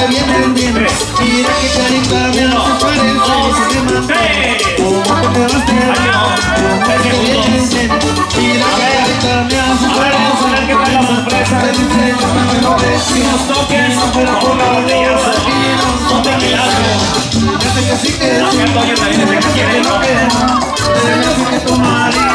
está bien Mira que carita me no se parece y se te mata Como te rastrera Como bien Mira que carita me no se parece y se te mata Te dice mejores Si nos toques pero por la rodilla No te Ya sé que sí que sí Que no quieres Te dejas que tomar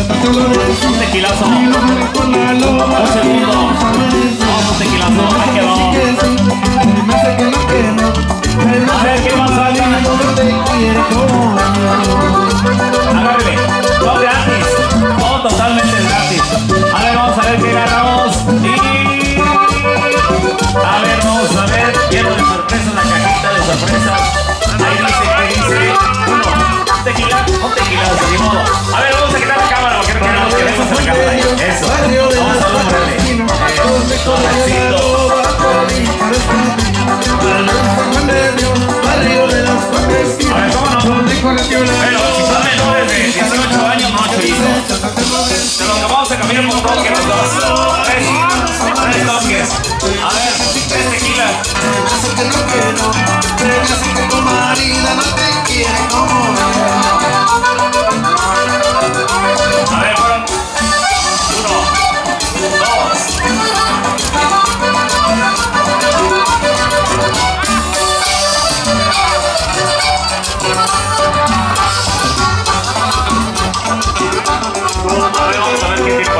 Un tequilazo. Un segundo. Vamos, tequilazo. Hay que No? Pero si de 18 años, no chorizo. Se los acabamos de cambiar con toques los dos. Tres, toques. A ver, tres tequilas. Que no quiero, pero que no te quiere como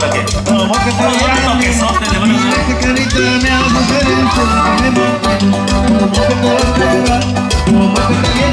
por aquí. Pero que te lo que te a hacer. carita me hace sentir, vos que te lo esperas, vos que te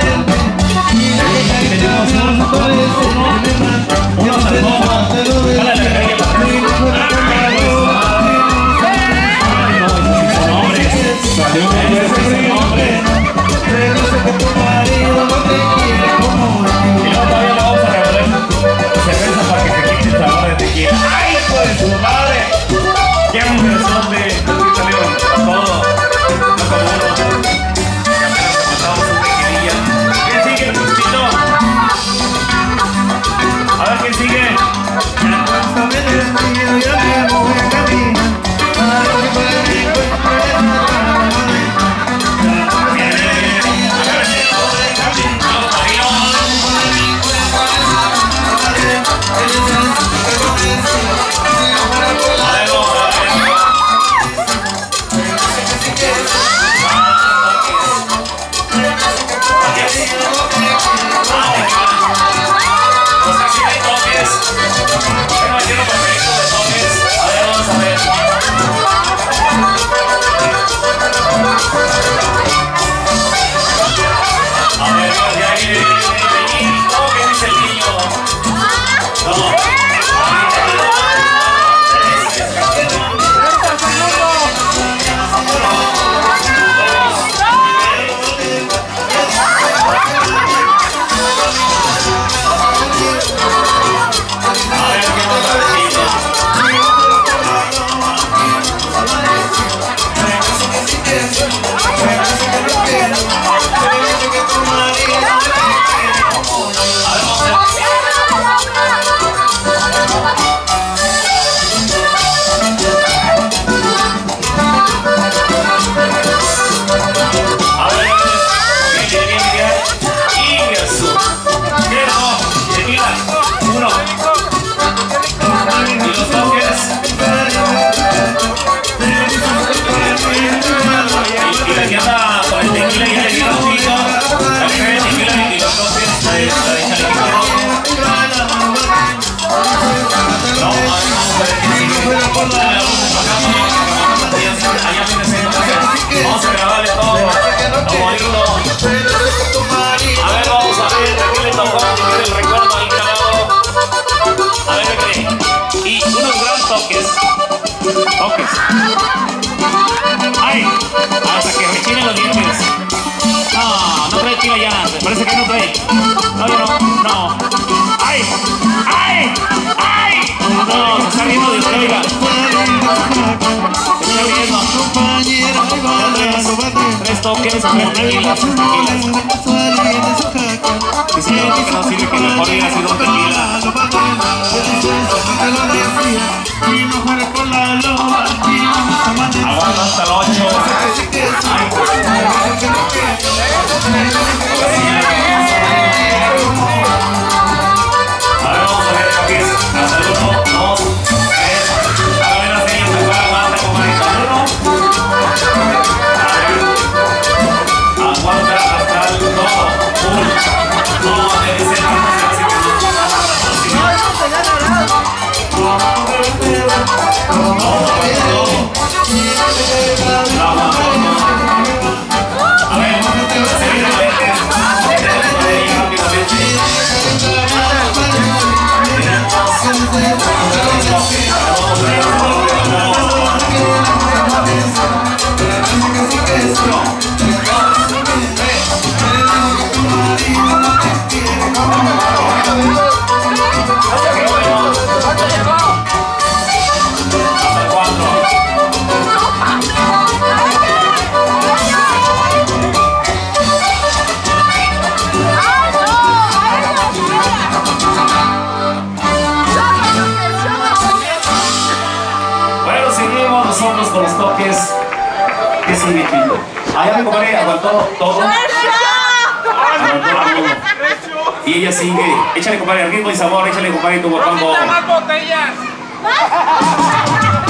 ¡Ay! Hasta que rechinen los dientes. No, no trae tira ya. Parece que no trae. No, no, no. no. ¡Ay! ¡Ay! ¡Ay! No, se está riendo de usted, oiga. Se está riendo. Compañera, tres toques, tranquilas, tranquilas. Si que Aguanta hasta el 8 Ay, levantó todo. Ah, y ella sigue. Échale, compadre, el ritmo y sabor. Échale, compadre, tu botón. más botellas!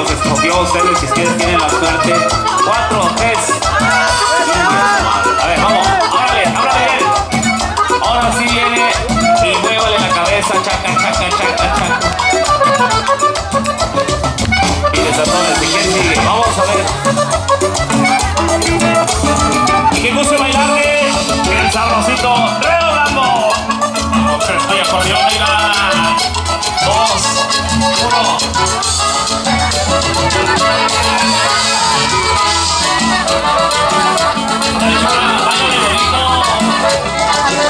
los escogió ustedes si ustedes tienen la suerte. Cuatro, tres. A ver, vamos. Árale bien. Ahora sí viene y muévale la cabeza. Chaca, chaca, chaca, chaca. Y desatones. ¿Y quién sigue? Vamos a ver. Y que guste bailarle el sabrosito redondando. Vamos, estoy acordeón, baila. Dos, uno. Dale,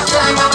chala,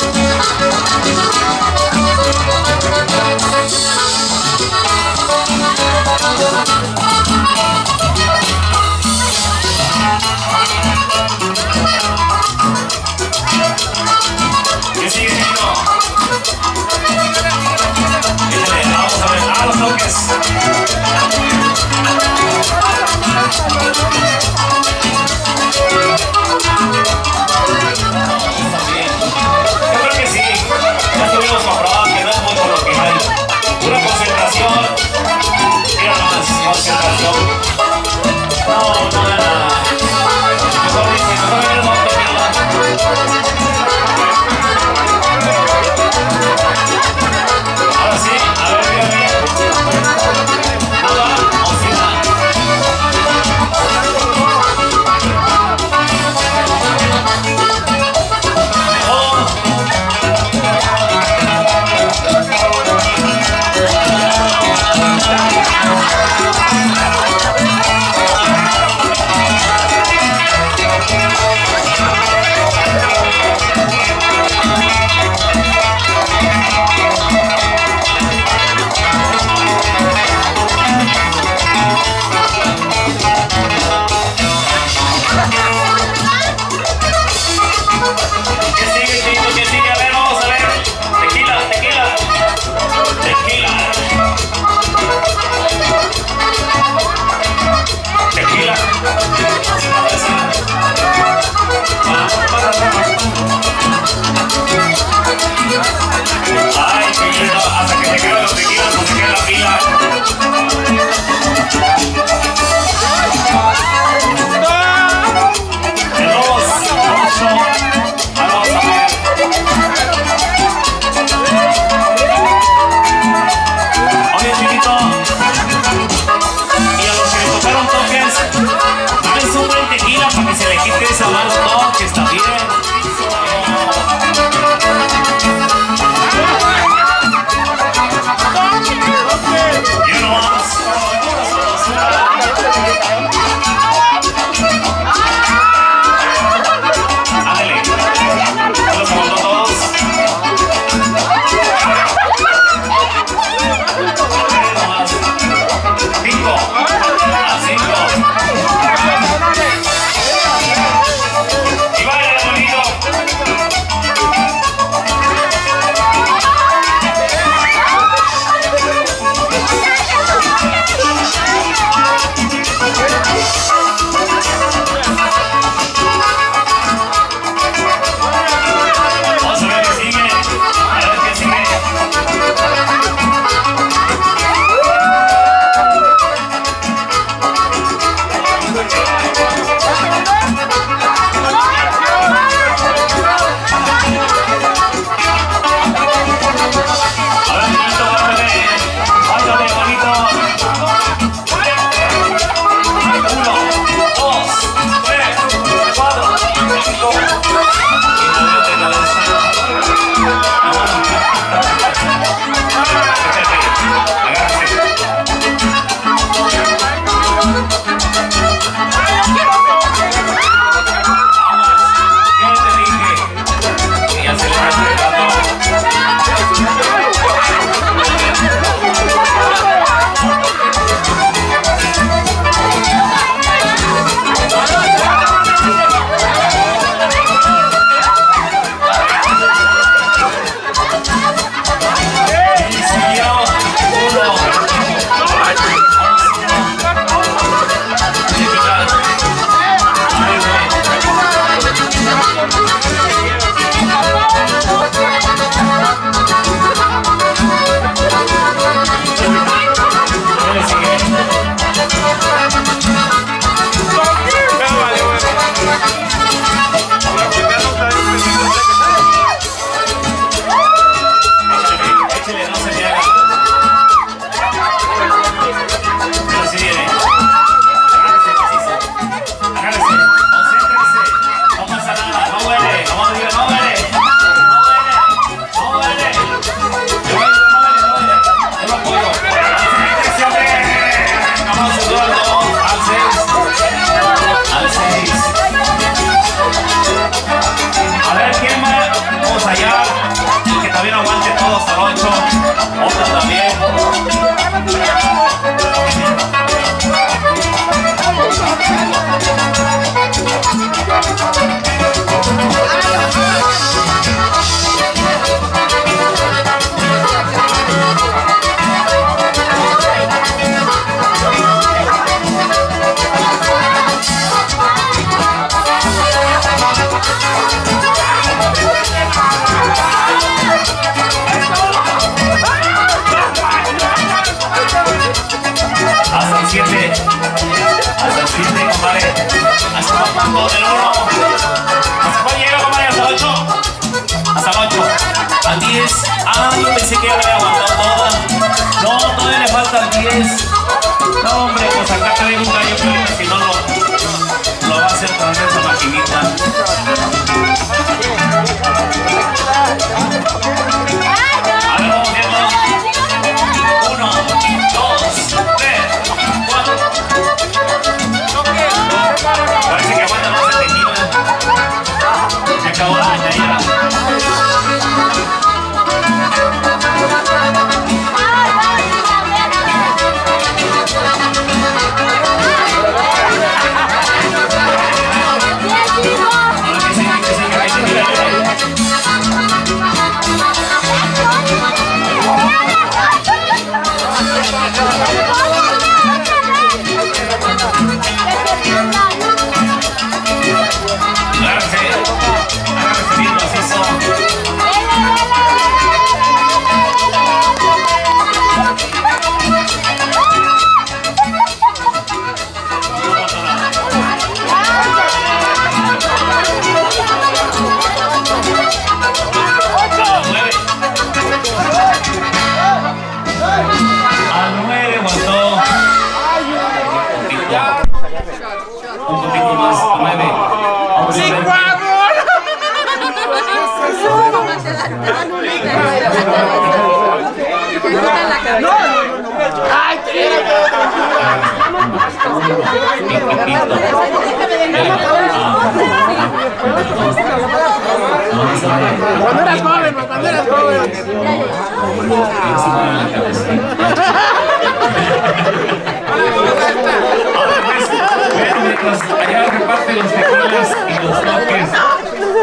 mientras allá reparten los tequilas y los toques,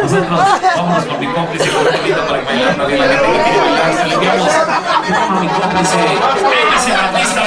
nosotros vámonos con mi cómplice con bonito para que bailar también la gente que quiere bailar. Se le enviamos mi cómplice, ese artista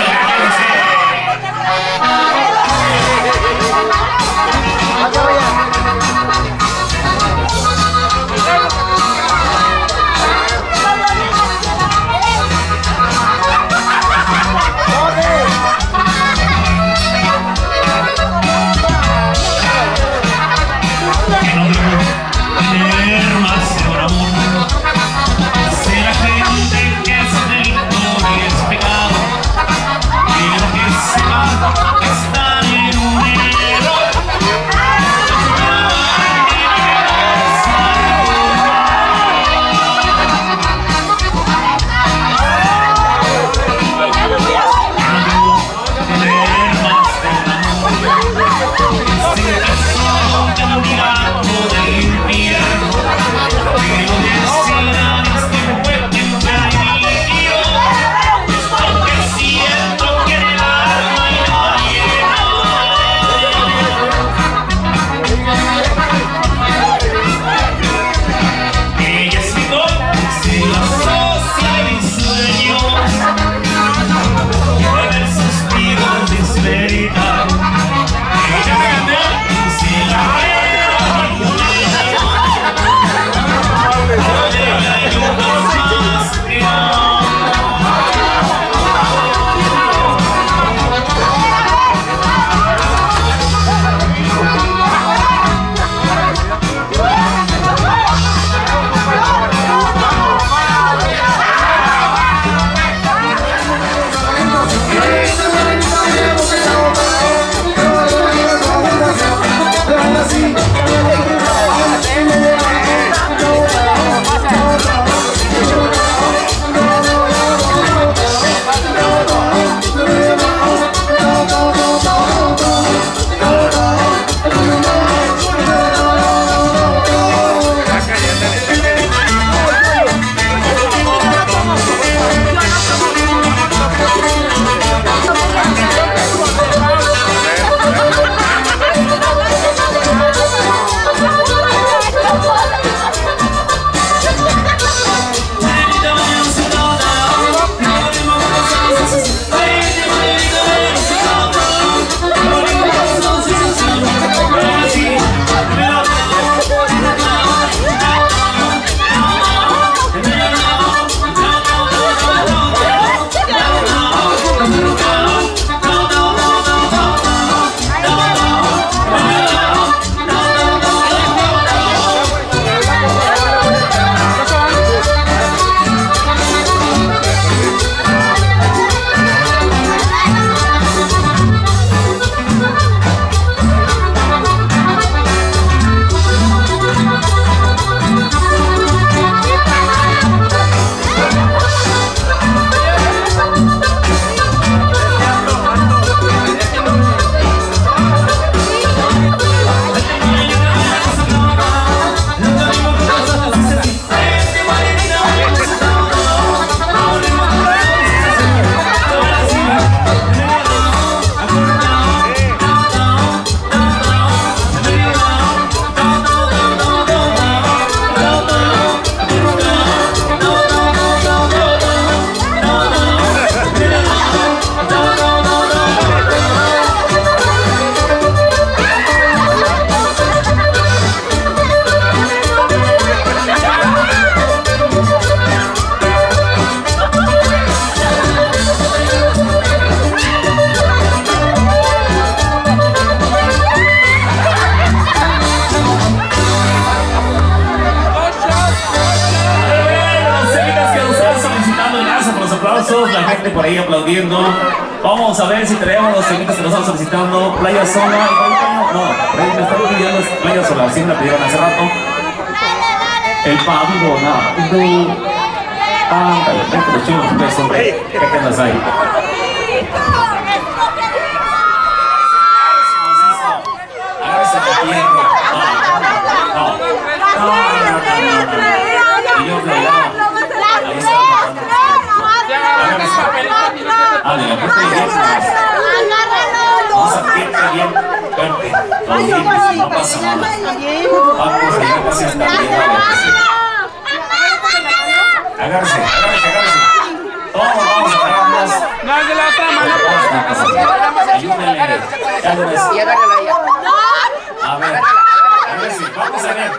A ver, a ver, sí, vamos a ver.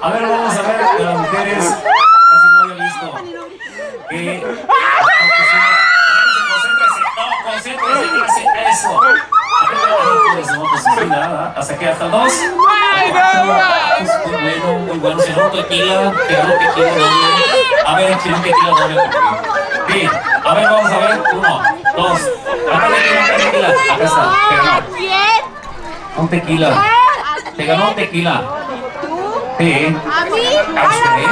A ver, vamos a ver de las mujeres. Casi no había visto. Que. Concéntrese, no, eso. Hasta que hasta dos. No! Si doble. A ver, quiero tequila. Bien, a ver, vamos a ver. Uno, dos. Acá tequila, acá está. Pero no. Un tequila. Te ganó tequila. Sí. ¿A mí? ¿A usted?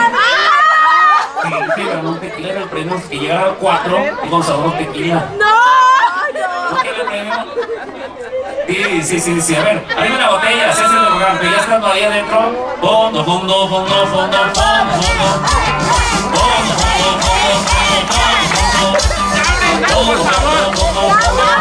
Sí, sí, ganó tequila el premio. Si llegara al 4, con sabor tequila. ¡No! Sí, sí, sí, sí. A ver, hay una botella, se hace el lugar, pero ya estando ahí adentro. Fondo, fondo, fondo, fondo, fondo, fondo. Fondo, fondo, fondo, fondo, fondo, fondo. ¡Dame, por favor!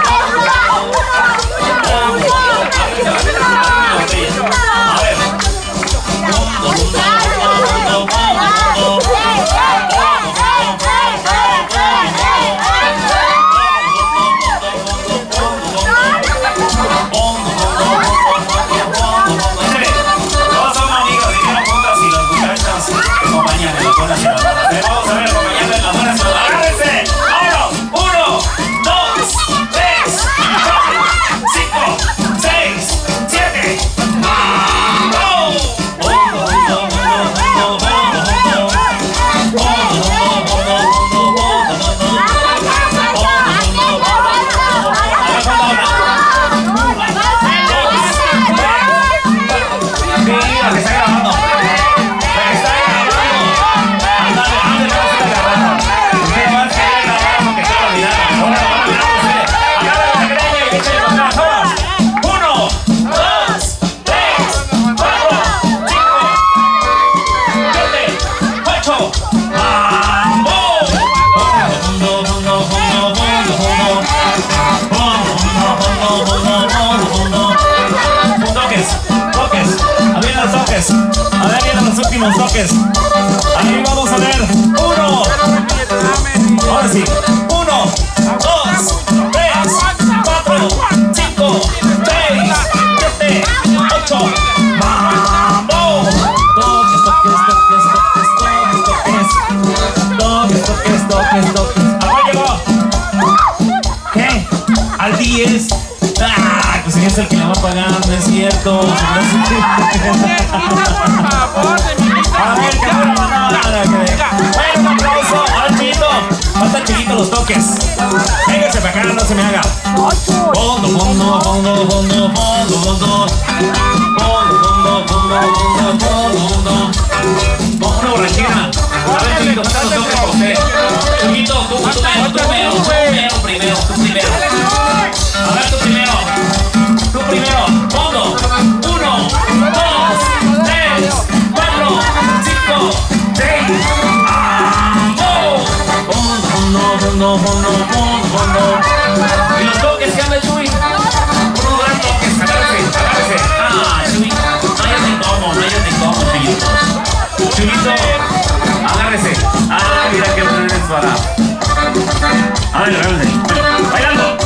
Bailando,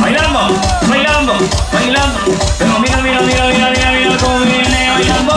bailando, bailando, bailando. Pero mira, mira, mira, mira, mira, mira cómo viene bailando.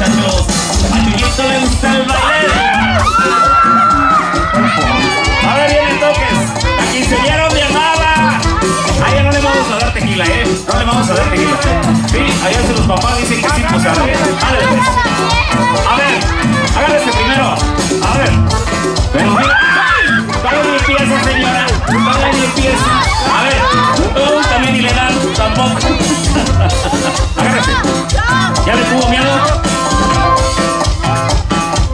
muchachos. A Chuyito le gusta el baile. Ahora viene toques. La quinceañera mi amada. A ella no le vamos a dar tequila, ¿eh? No le vamos a dar tequila. Sí, allá se los papás dicen que sí, pues a ver. Pues. A ver, háganse primero. A ver. Reyes. A ver, tú también ni le dan tampoco. Agárrese. ¿Ya le tuvo miedo?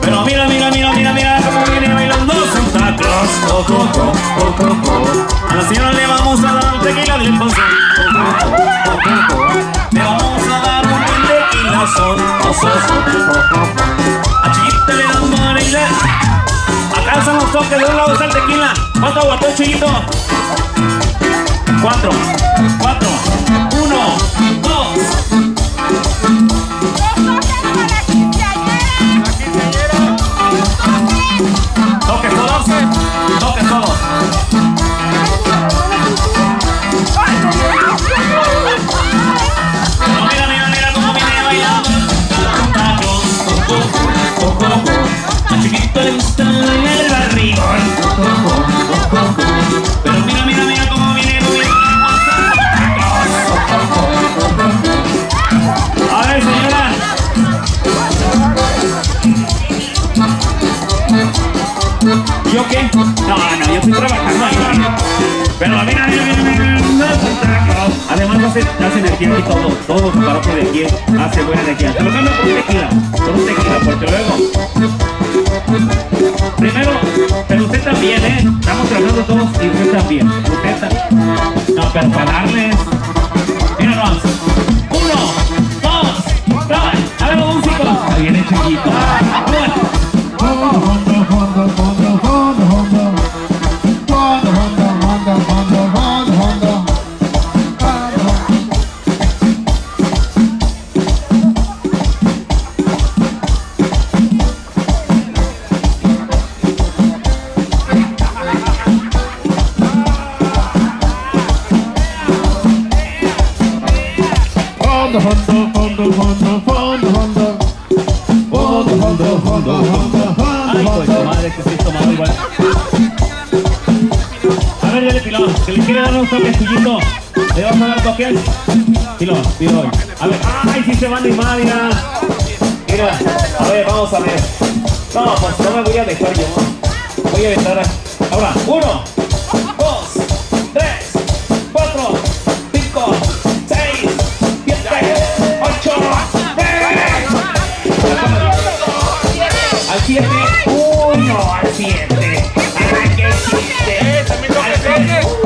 Pero mira, mira, mira, mira, mira cómo viene bailando Santa Claus. Oh, oh, oh. A la señora le vamos a dar tequila del oh. Le vamos a dar un tequila son. Son toques, de un lado está el tequila. ¿Cuánto aguantó Chiquito? Cuatro, cuatro, ¿Yo qué? No, no, yo estoy trabajando ahí. Pero mira, mira, Santa Claus. Además hace, hace energía y todo, todo su aparato de aquí hace buena energía. Te lo por un tequila, por un tequila, porque luego... Primero, pero usted también, ¿eh? Estamos trabajando todos y usted también. Usted también. No, pero para darles... Mira nomás. Uno, dos, tres. A ver, músicos. Ahí viene chiquito. Madre, que sí, tomado igual. A ver, dale, pilón, que le quiere dar un toque. ¿Le vas a dar toques? Pilón, pilón. A ver, ay, sí se va a animar, mira. A ver, vamos a ver. No, pues no me voy a dejar yo. Voy a aventar. Ahora, uno, dos, tres, cuatro, cinco, seis, siete, ocho, nueve. 7, uno al 7. ¡Ay, qué! Eh, también toques, toques,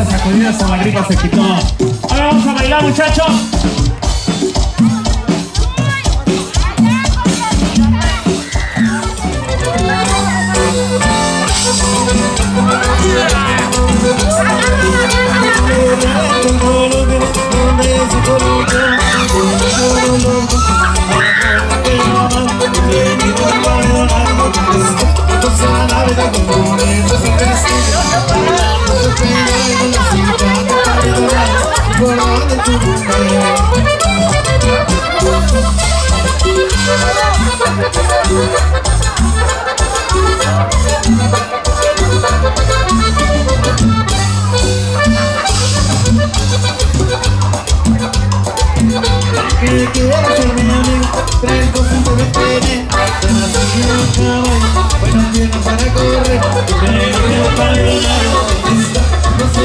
esas sacudidas a la gripa se quitó. Ahora vamos a bailar, muchachos. Que quiera ser mi amigo, cosas que me tiene. Quiero un caballo, buenas piernas para correr. Y me quiero para el lado. Así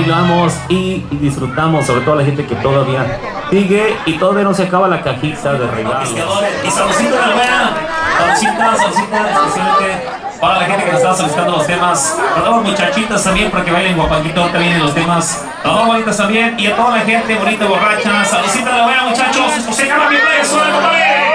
bailamos y, disfrutamos, sobre todo la gente que todavía sigue y todavía no se acaba la cajita de regalos. Y saludcita de la buena, saludcita, saludcita especialmente para la gente que nos está solicitando los temas. Para todos los muchachitas también, para que bailen guapanguito, también vienen los temas. A todos bonitas también y a toda la gente bonita, borracha. Saludcita de la buena, muchachos. Se llama mi play.